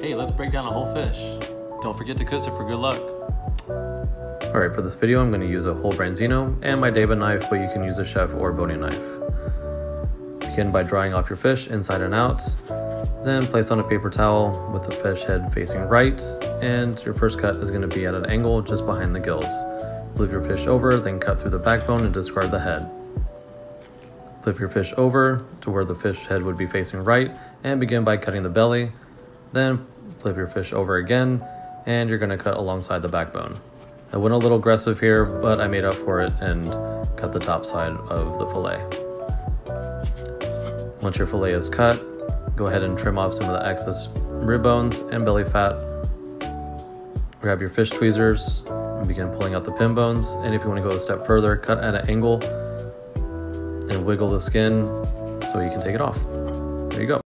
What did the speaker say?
Hey, let's break down a whole fish. Don't forget to kiss it for good luck. Alright, for this video I'm going to use a whole branzino and my Deba knife, but you can use a chef or boning knife. Begin by drying off your fish inside and out. Then place on a paper towel with the fish head facing right, and your first cut is going to be at an angle just behind the gills. Flip your fish over, then cut through the backbone and discard the head. Flip your fish over to where the fish head would be facing right, and begin by cutting the belly. Then flip your fish over again, and you're going to cut alongside the backbone. I went a little aggressive here, but I made up for it and cut the top side of the fillet. Once your fillet is cut, go ahead and trim off some of the excess rib bones and belly fat. Grab your fish tweezers and begin pulling out the pin bones. And if you want to go a step further, cut at an angle and wiggle the skin so you can take it off. There you go.